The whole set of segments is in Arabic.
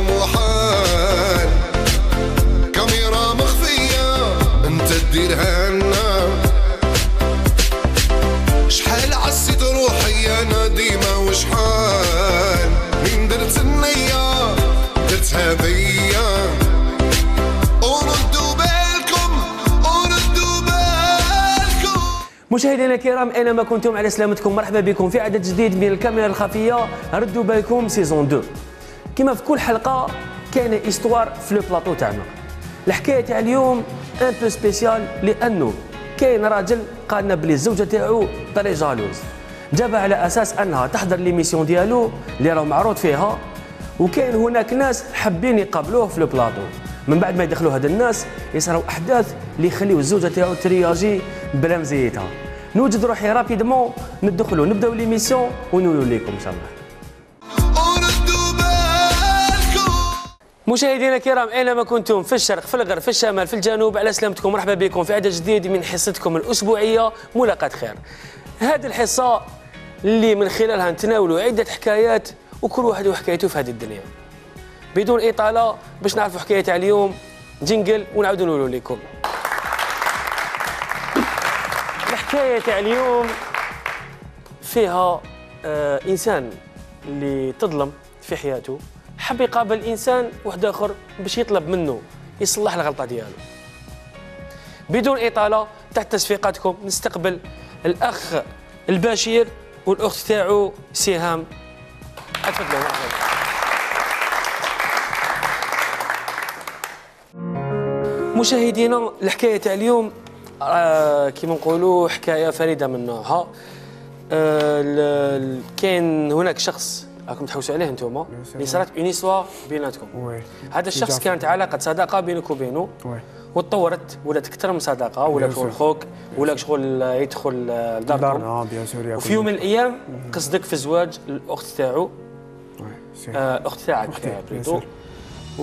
محال. كاميرا مخفية انت شحال عسيت روحي أنا ديما وشحال؟ درت النية درتها بيا مشاهدينا الكرام أينما كنتم على سلامتكم. مرحبا بكم في عدد جديد من الكاميرا الخفية. ردوا بالكم saison 2 كما في كل حلقة كاينة histoire في le plateau تاعنا. الحكاية تاع اليوم un peu spéciale لأنه كاين راجل قال لنا بلي الزوجة تاعو très jalouse جابها على أساس أنها تحضر l'émission ديالو اللي راه معروض فيها وكاين هناك ناس حابين يقابلوه في le plateau. من بعد ما يدخلوا هاد الناس يصراو أحداث اللي يخليو الزوجة تاعو ت réagi بلا مزيتها. نوجد روحي rapidement ندخلوا نبدأو l'émission ونولوا لكم إن شاء الله. مشاهدينا الكرام أينما كنتم في الشرق في الغرب في الشمال في الجنوب على سلامتكم مرحبا بكم في عدد جديد من حصتكم الأسبوعية ملاقاه خير. هذه الحصة اللي من خلالها نتناولوا عدة حكايات وكل واحد وحكايته في هذه الدنيا. بدون إطالة باش نعرفوا حكايه تاع اليوم jingle ونعاودوا نقولوا لكم. الحكاية تاع اليوم فيها آه إنسان اللي تظلم في حياته. حب يقابل إنسان واحد آخر باش يطلب منه يصلح الغلطة ديالو. بدون إطالة تحت تصفيقاتكم نستقبل الأخ البشير والأخت تاعو سهام. أتفضلوا. مرحبا. مشاهدينا الحكاية تاع اليوم آه كيما نقولوا حكاية فريدة من نوعها. آه كاين هناك شخص راكم تحوسوا عليه أنتم اللي صارت un souci بيناتكم. هذا الشخص. كانت علاقه صداقة بينك وبينه وتطورت ولات أكثر من صداقة ولا شغل. خوك ولا شغل يدخل لداركم دارنا bien sûr وفي يوم من الأيام قصدك في الزواج الأخت تاعو. c'est. آه، الاخت تاعك آه، plutôt. و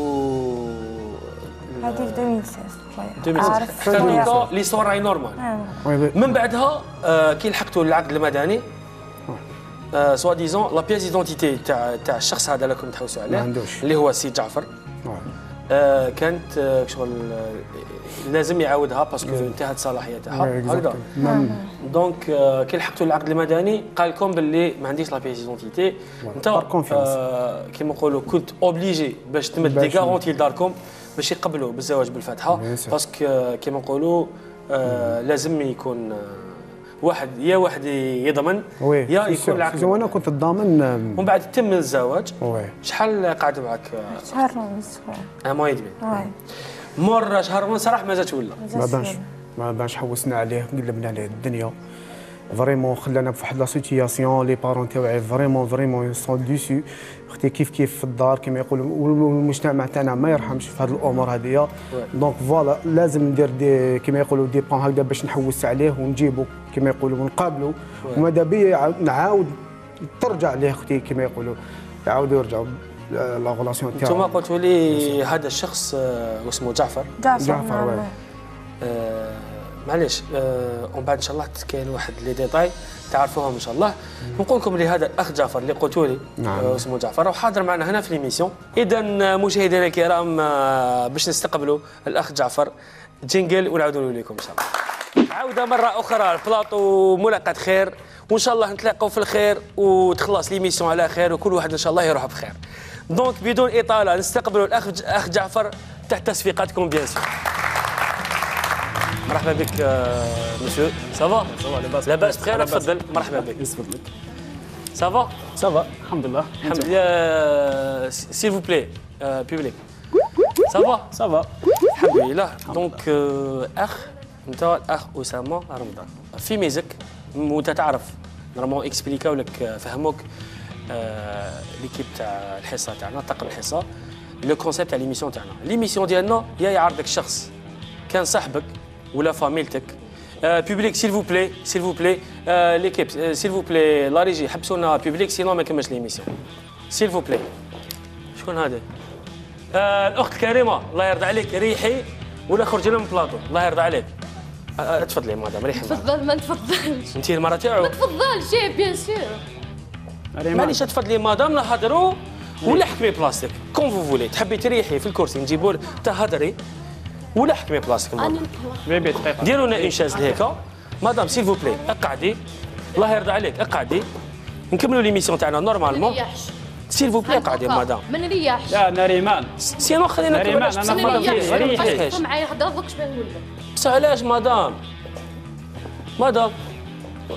هذه في 2016 الله 2016. عارف. حتى شوية. دوكا les صور راهي normal. آه. من بعدها آه، كي لحقتوا العقد المدني آه، soi-disant la pièce d'identité تاع تاع الشخص هذا اللي كنتم تحوسوا عليه. اللي هو السي جعفر. آه، كانت آه، شغل لازم يعاودها parce que انتهت الصلاحيه تاعها هكذا donc آه، كي لحقتوا العقد المدني قال لكم باللي ما عنديش la pièce d'identité انت كيما نقولوا كنت obligé باش تمد des garanties لداركم باش يقبلوا بالزواج بالفاتحه. parce que كيما نقولوا لازم يكون واحد يا واحد يضمن وي يا يكون. العقد سو أنا المدني. كنت الضامن ومن بعد تم الزواج. oui. شحال قعد معك شهر ونص. mois et demi مر شهر ونص راح ما زادش ولا. ما بانش ما بانش حوسنا عليه قلبنا عليه الدنيا. vraiment خلانا في واحد la situation les parents تاوعي vraiment vraiment sont déçus أختي كيف كيف في الدار كما يقولوا والمجتمع تاعنا ما يرحمش في هذه الأمور هذه donc voilà لازم ندير دي كما يقولوا دي بون هكذا باش نحوس عليه ونجيبو كما يقولوا ونقابلو. وماذا بيا نعاود ترجع ليه أختي كما يقولوا. يعاودوا يرجعوا la relation أنتم تاعهم قلتوا لي هذا الشخص آه، واسمه جعفر. جعفر. جعفر، نعم. واي. آه، معليش آه، ومن بعد إن شاء الله كاين واحد لي ديتاي تعرفوهم إن شاء الله. نقول لكم لهذا الأخ جعفر اللي قلتوا لي نعم. آه، اسمه جعفر وحاضر معنا هنا في ليميسيون اذا مشاهدينا الكرام آه، باش نستقبلوا الأخ جعفر جينجل ونعاودوا لكم إن شاء الله. عودة مرة أخرى البلاطو ملاقاه خير وإن شاء الله نتلاقوا في الخير وتخلص ليميسيون على خير وكل واحد إن شاء الله يروح بخير. دونك بدون إطالة نستقبلوا الأخ أخ جعفر تحت تصفيقاتكم بيان سور مرحبا بك مسيو سافا لاباس لاباس بخير تفضل مرحبا بك يسفد سافا سافا الحمد لله الحمد لله سيل فو بلاي بيبليك سافا سافا الحمد لله دونك اخ انت الاخ اسامه رمضان في ميزك وانت تعرف نورمالمون اكسبليكاو لك فهموك ليكيب تاع الحصه تاعنا طاقم الحصه لو كونسيبت تاع ليميسيون تاعنا ليميسيون ديالنا يا يعرضك شخص كان صاحبك ولا فاميلتك. بوبليك سيل فو بلاي سيل فو بلاي ليكيب سيل فو بلاي لا ريجي حبسونا بوبليك سينو ما كملش ليميسيون سيل فو بلاي شكون هذا؟ آه، الأخت كريمة. الله يرضى عليك ريحي. ولا خرجي لنا من البلاطو الله يرضى عليك. آه، آه، تفضلي مدام ريحي. تفضل ما تفضلش انت المرة تاعو. ما تفضلش بيان سور معليش تفضلي مدام نهضروا ولا حكمي بلاصتك كون فو فولي. تحبي تريحي في الكرسي نجيبوا لك تهدري ولا حكمي بلاصتك دقيقة. ديروا لنا انشاز لهيك مدام سيل فو بلاي اقعدي. الله يرضى عليك اقعدي. نكملوا ليميسيون تاعنا ما نورمالمون نريحش سيل فو بلاي اقعدي مدام ما نريحش لا ناريمان سينو خلينا ناريمان، نكمل أنا ما نريحش معايا هضره دوك شبه نولد بصح علاش مدام مدام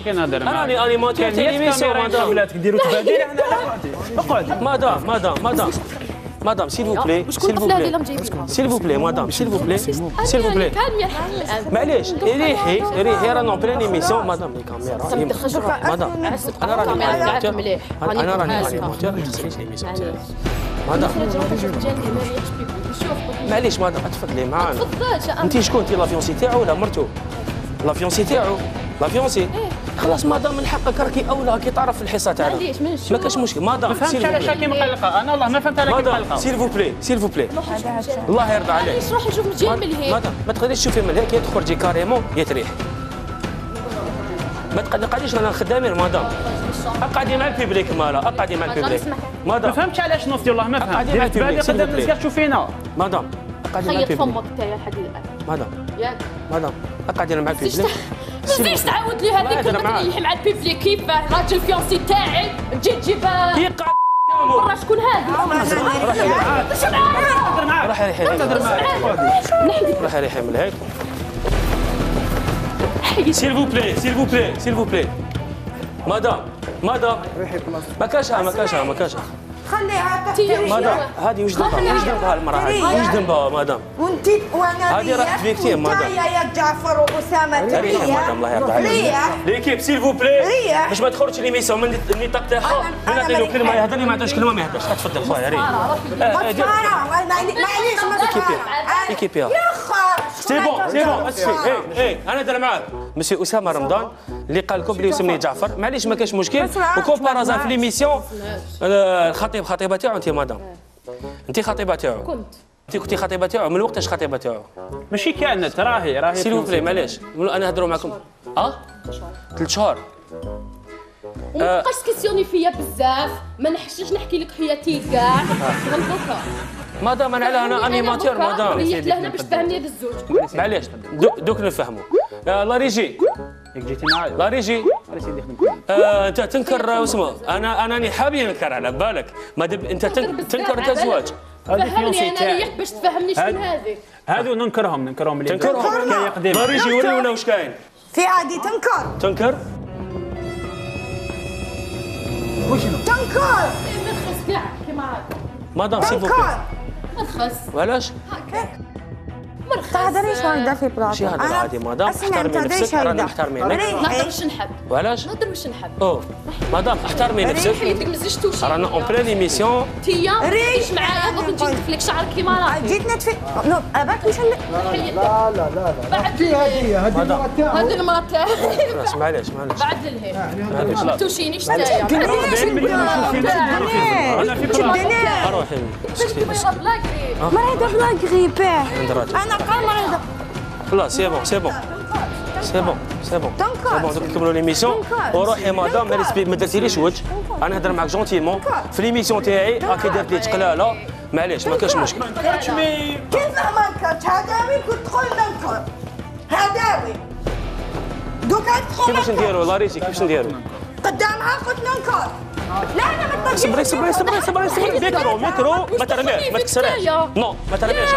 كاين هضر أنا. راني انيماتور تاع ليميسيون مدام ولاتك ديروا تباديل أنا اقعدي اقعدي مدام مدام مدام مدام سيل فو بلاي سيل فو بلاي مجيبها سيل فو بلاي مدام سيل فو بلاي سيل فو بلاي معليش ريحي ريحي رانا بلان ايميسيون مدام لي كاميرا مدام أنا راني أنا راني ما تاعي مدام معليش مدام تفضلي معانا انت شكون انت لافيونسي تاعو ولا مرتو لافيونسي تاعو لافيونسي خلاص مدام من حقك راكي اولى راكي تعرف في الحصة تاعنا من نشوف ما كاش مشكل. مدام فهمت سيل فو علاش راكي مقلقة. أنا والله ما فهمت علاش مقلقة. سيل فو بلاي سيل فو بلاي الله يرضى عليك. معليش روح نشوف مجيب من هيك. مدام ما تقدريش تشوفي من هيك يا تخرجي كاريمون يا تريحي ما تقعديش رانا خدامين مدام اقعدي مع البيبليك مالا اقعدي مع البيبليك. ما مدام فهمتش علاش نوصي والله ما فهمت. أقعدي دير مع البيبليك، قدام سير الناس قاعد تشوف فينا. مدام اقعدي مع خيط البيبليك. فمك تاعي لحد الان مدام ياك. مدام اقعدي مع ما البيبليك تزيدش تعاود لي هذيك معاك. تريح مع البيبلي كيف راجل فيونسي تاعي تجي تجيب يقعد برا شكون هذه؟ روح ريحي روح ريحي من هيك؟ سيل فو بلاي سيل فو بلاي سيل فو بلاي مدام مدام ما كاشها ما كاشها ما كاشها خليها تحكي مدام هذه وش ذنبها؟ وش ذنبها المرأة هذه؟ وش ذنبها مدام وانت وأنا هذه راح ريح، تفيكتي يا وانت مدام. يا جعفر وأسامة ريحي ريح مدام الله يرضى عليك. ريح ليكيب سيل فو ريح. باش ما تخرجش ليميسيون من النطاق تاعها أنا- من أنا نعطي له ما كلمة ريحي. يهضر لي ما عندهاش كلمة ما يهضرش تفضل خويا ريح مسخره معليش إيكيبي. يا. اخا سي بون سي بون أسفي. اي اي أنا دار معاك مسيو أسامة رمضان. اللي قال لكم بلي يسمي جعفر. معليش ما كاش مشكل. وكون بارازا معاك. في ليميسيون. آه، الخطيب خطيبة تاعو انت مدام. انت خطيبة تاعو. كنت. انت كنتي خطيبة تاعو. من وقتاش خطيبة تاعو؟ ماشي كأنت راهي راهي سيل فو بلاي معليش. أنا نهضروا معكم. آه؟ ثلاث شهور وما تبقاش تكسيوني فيا بزاف. ما نحشش نحكي لك حياتي كاع. دوكا مدام أنا على أنا انيماتور مدام. ريحت لهنا باش تفهمني هذا الزوج. معليش دو- دوك نفهموا آه، لا ريجي. ياك جيتي معايا. لا ريجي. خدمت آه، انت تنكر آه، واسمه أنا أنا راني حابب ننكر على بالك. ما دب... أنت تن... تنكر انت الزواج هذه فهمني أنا تاعي ريحت باش تفهمني هاد- هذه. هادو ننكرهم ننكرهم اللي تنكرهم؟ حكايه قديمه لا ريجي وريونا واش كاين؟ في عادي تنكر. تنكر؟ تنكر. ما تخص كاع كيما مدام ما تخص وعلاش ما رخص تهدريش هكذا في ماشي بلاصه هذا عادي مدام احترمي نفسك راني هيدا محترمينك نهضر واش نحب وعلاش نهضر واش نحب أو مدام احترمي نفسك حياتك ما رانا اون بلان ايميسيون تيا ما. تجيش معايا دوك نجي نضيف لك شعرك كيما راهي جيت نتفي نو اباك مش لا لا لا بعد هذه هذه المرة تاعي خلاص معليش معليش بعد للهي معليش ما توشينيش تايا أنا فكره اروحي اسكتي بلا قريب مريضه بلا غريبه عند راجل أنا خلاص سي بون سي بون سي بون سي بون سي بون دوك نكملوا ليميسيون وروحي مدام ما ما درتيليش وجه أنا نهضر معاك جونتيمون في ليميسيون تاعي راكي درت لي تقلاله معليش ما كاش مشكل كيف ما نكرت هداوي كنت تقول ننكر هداوي دوكا تقول كيفاش ننكر نديروا لا ريجي كيفاش نديروا قدامها قلت ننكر لا أنا ما صبري صبري صبري صبري صبري ميكرو ميكرو ما ترميش ما تكسرهاش نو ما ترميش.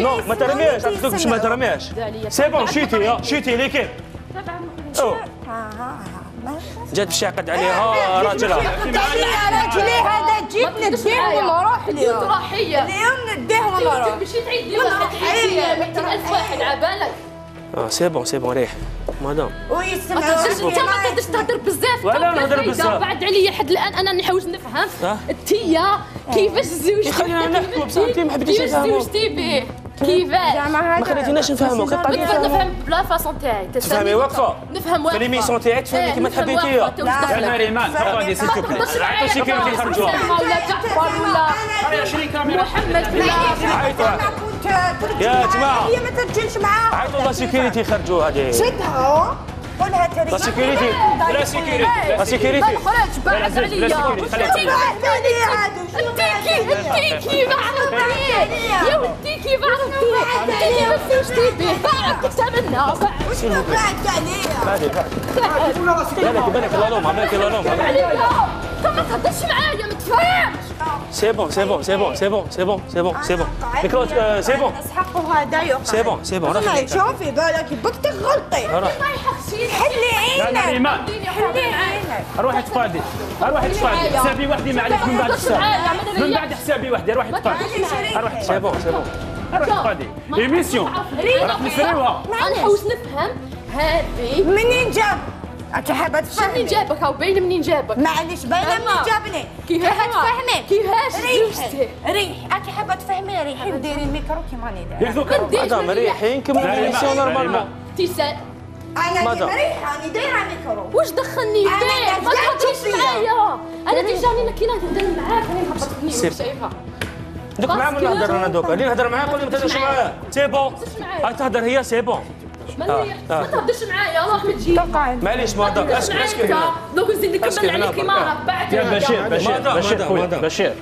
نو ما ترميش. عطيتك باش ما ترميش. سي بون شيتي يا شيتي ليكيب أو. جات باش يعقد عليها راجلها يا رجلي هذا؟ جيب نديه ولا روح كنت اليوم اليوم نديه ولا روح مشيت واحد راحية. 200000 واحد عبالك آه سي بون سي بون ريح مدام ما ويسمعوا تقدرش انت ما تقدرش تهدر بزاف ولا نهضر. بزاف. بعد عليا حد الآن أنا نحوس نفهم؟ التيا كيفاش الزوج خلينا نحكوا بصح أنت ما حبيتيش كيفاش نفهموا زوجتي به كيفاش ما خليتيناش نفهموا كي نقدر قضيه نفهم بلا فاصون تاعي تفهمي واقفه نفهم واقفه ليميسيون تاعك تفهمي كيما تحبي. انت يا؟ ناريمان اقعدي سيل عطوا سيكيورتي تقول خرجوها. ولا جعفر ولا محمد بلا عيطوا يا جماعة. هي ما ترجعش معاها عيطوا لا سيكيورتي خرجوا هذه شدها قولها تريد لا سيكوريتي لا سيكوريتي لا سيكوريتي خرج بعد عزيز، بلا سيكوريتي، خليها عليا التيكي التيكي التيكي ما فيش تيبي بعرف تمنى شنو بعد عليها بالك بالك لا لوم بالك لا لوم عليا طب ما تهدرش معايا ما تفهمش سي بون سي بون سي بون سي بون سي بون سي بون سي بون ميكرو سي بون حقه هذا يقع سي بون سي بون والله شوفي قالك بك تغلطي روح حلي لا لا عينك ايمان حلي عينك روحي تفادي روحي تفادي حسابي وحدي ما عليك من بعد حسابي من بعد حسابي وحدي روحي تفادي روحي سي بون سي بون تفادي ايميسيون راح نسريوها أنا حوس نفهم. هذه منين جاب؟ انت حابه منين تفهمي جابك أو باين منين جابك. معليش باينه. منين جابني. كيفاش؟ تفهمي كيفاش؟ ريحي. ريحي. انت حابه تفهمي ريحي وديري الميكرو كيما راني دايره مدام ليميسيون لا، لا، normalement. تيسال أنا ماذا؟ مريحه راني دايره ميكرو. واش دخلني أنا فيه ما تهضريش. معايا. أنا déjà راني كي نهضر معاك. راني مهبطتني سير. شايفها. دوك معاه من نهضر أنا دوك؟ اللي نهضر معاه قولي ما تهضرش معاه c'est bon هاي تهضر هي c'est bon ما نريح. ما تهضرش معايا. الله ما تجي معليش مدام أسكت اسكت هنا. دوك نزيد نكمل عليك. كيما بعد يا بشير بشير بشير خويا. بشير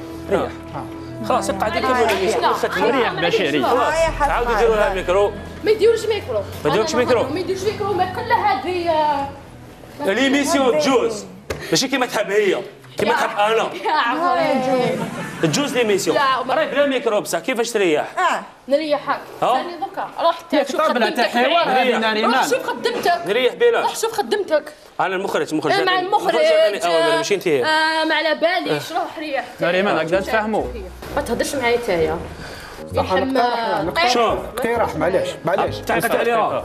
خلاص ابقى عندك l'émission ريح. بشير خلاص. عاودوا ديروا لها الميكرو. ما يديروش ميكرو. ما يديروش ميكرو. ما يديروش ميكرو. ما كل هذه آه، l'émission تجوز ماشي كيما تحب هي. كيما تحب أنا. يا عفوا تجوز l'émission لا، ما- راهي بلا ميكرو بصح كيفاش تريح؟ آه. نريحك ها؟ ثاني دوكا. روح شوف خدمتك. روح شوف خدمتك. نريح بلا روح شوف خدمتك. أنا المخرج المخرج. آه، مع المخرج. أول ماشي انت آه، ما على باليش روح ريح. نار ايمان هكذا تفهموا ما تهضرش معايا تايا يا حماد شوف. اقتراح معليش معليش. تعقد عليها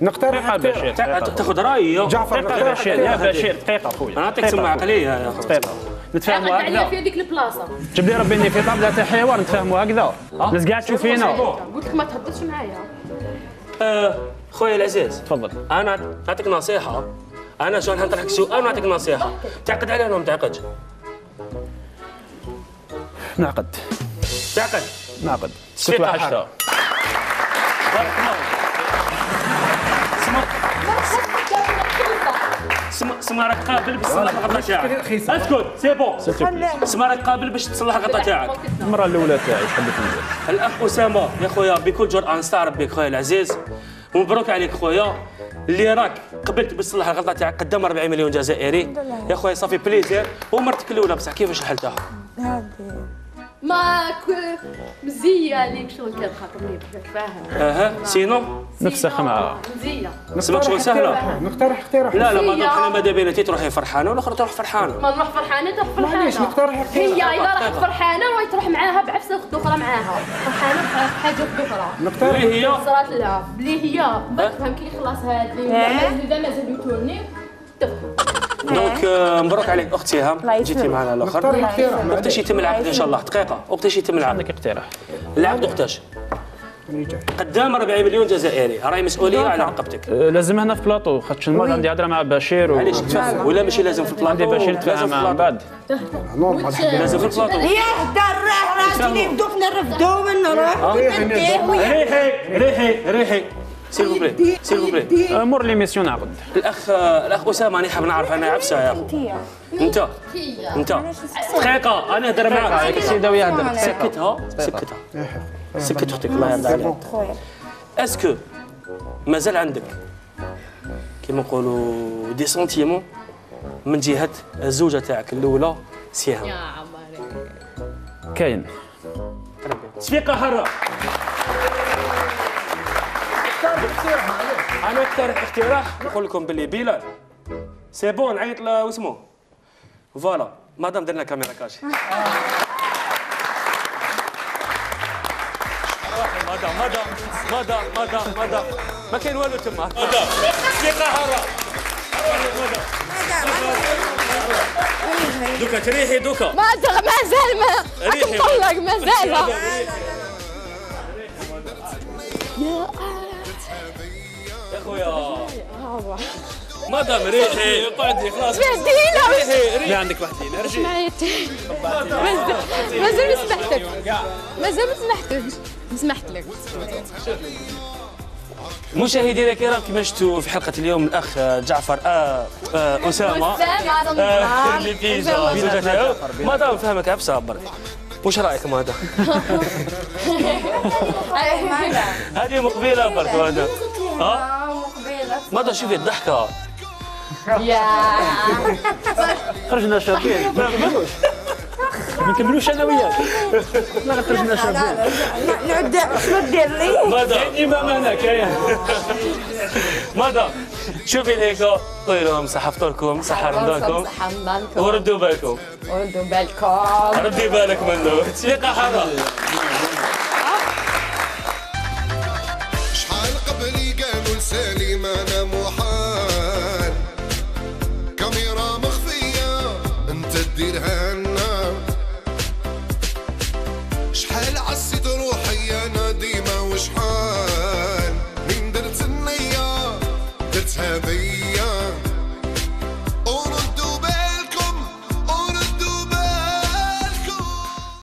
نقترح تاخذ رأيي. جعفر نقترح يا. بشير دقيقة خويا أنا نعطيك دقيقة سماع خويا. عقليه يا أخي. دقيقة. نتفاهموا هكذا. في هذيك البلاصة. جيب لي ربي في طابلة تاع حوار نتفاهموا هكذا. الناس قاعد تشوف فينا. قلت لك ما تهضرش معايا. آه، خويا العزيز. تفضل. أنا نعطيك نصيحة. أنا شلون نطرحك سؤال ونعطيك نصيحة. تعقد عليها ولا ما تعقدش؟ نعقد. تعقد. نعقد. كنت وحشتها سما سما راك قابل باش تصلح الغلطه تاعك. اسكت c'est bon. سما راك قابل باش تصلح الغلطه تاعك. المرة الأولى تاعي حبيت ندير الأخ أسامة يا خويا بكل جرأة نستعرف بك خويا العزيز. ومبروك عليك خويا. اللي راك قبلت باش تصلح الغلطه تاعك قدام 40 مليون جزائري. يا خويا ça fait plaisir. ومرتك الأولى بصح كيفاش حلتها؟ ما ك- مزية عليك شغل كان خاطرني فاهم. أها. sinon؟ نفسخ معها مزية. سمعت شغل سهلة؟ نقترح اقتراح لا لا ما مزية. إحنا ماذا بينا انت تروحي فرحانة والأخرى تروح فرحانة. ما نروح فرحانة تروح فرحانة. معليش نقترح اقتراح. هي اذا راحت فرحانة راهي تروح معاها بعفسه اخت أخرى معاها. فرحانة بحاجه اخت أخرى نقترح اللي هي؟ صارت لا بلي هي ما تفهم كي خلاص هاد اذا مازال يتوني تفهم donc آه، مبروك عليك أختي هام. جيتي معنا الآخر. وقتاش يتم العقد إن شاء الله؟ دقيقة. وقتاش يتم العقد؟ عندك اقتراح. العقد وقتاش؟ قدام 40 مليون جزائري. راهي مسؤولية على رقبتك أه، لازم هنا في بلاطو. خاطش المرة عندي هضرة مع بشير و... علاش تفهم؟ ولا ماشي لازم في البلاطو عندي بشير من البلاطو بعد. لازم في البلاطو يهدر راه راجلي بدوك نرفدو ونروح ونديه ريحي ريحي ريحي. s'il vous plaît s'il vous plaît مور l'émission نعقد الاخ الاخ اسامه راني حاب نعرف أنا عفسه يا اخو انت انت دقيقه أنا نهضر معاك هاك السيدة ويهدر سكتها سكتها سكت أختك الله يرضى عليك est-ce que مازال عندك كيما نقولوا des sentiments من جهه الزوجه تاعك الاولى سيهام كاين تصفيقه حره أنا اقترح اقتراح نقول لكم باللي بلال c'est bon نعيط له واسمو voilà مادام درنا caméra cachée. مادام مادام مادام مادام مادام ما كاين والو تما. مادام تصفيقه حره دوكا تريحي دوكا. ما مازال ما. تطلق مازال يا خويا مادام ريحي. اقعدي خلاص. مهدينا ريحي ريحي. لا عندك وحدين ارجع معايا مازال ما سمحتك. مازال ما سمحتكش سمحت لك. مشاهدينا الكرام كما شفتوا في حلقة اليوم الأخ جعفر آه آه أسامة. آه، تاعو ما دام فهمك عفسه برك. واش رأيك ماذا؟ هذه مقبلة برك ماذا؟ ها؟ ماذا شوفي الضحكة؟ خرجنا شابين. ما نكملوش ما نكملوش أنا وياك. لا خرجنا شابين. نعد شنو دير لي؟ ماذا؟ الامام هنا كاين. ماذا؟ شوفي ليك قولي لهم صحة فطوركم صحة رمضانكم. وردوا بالكم. وردوا بالكم. ردي بالك منه تلقى حرام